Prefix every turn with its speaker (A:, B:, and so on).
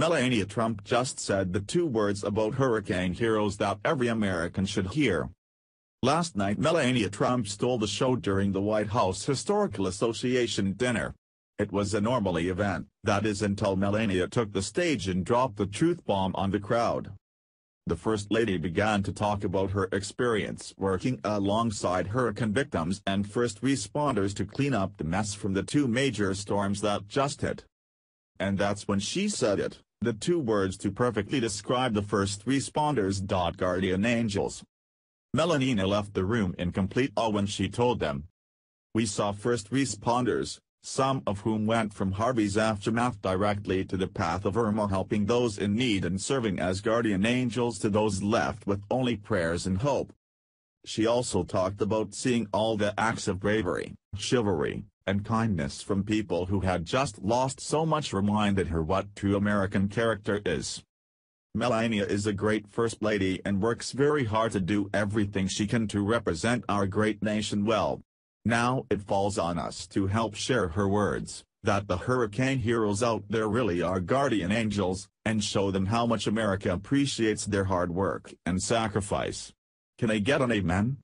A: Melania Trump just said the two words about hurricane heroes that every American should hear. Last night Melania Trump stole the show during the White House Historical Association dinner. It was a normally event, that is until Melania took the stage and dropped the truth bomb on the crowd. The First Lady began to talk about her experience working alongside hurricane victims and first responders to clean up the mess from the two major storms that just hit. And that's when she said it, the two words to perfectly describe the first responders. Guardian angels. Melania left the room in complete awe when she told them. We saw first responders, some of whom went from Harvey's aftermath directly to the path of Irma helping those in need and serving as guardian angels to those left with only prayers and hope. She also talked about seeing all the acts of bravery, chivalry, and kindness from people who had just lost so much reminded her what true American character is. Melania is a great First Lady and works very hard to do everything she can to represent our great nation well. Now it falls on us to help share her words, that the hurricane heroes out there really are guardian angels, and show them how much America appreciates their hard work and sacrifice. Can I get an amen?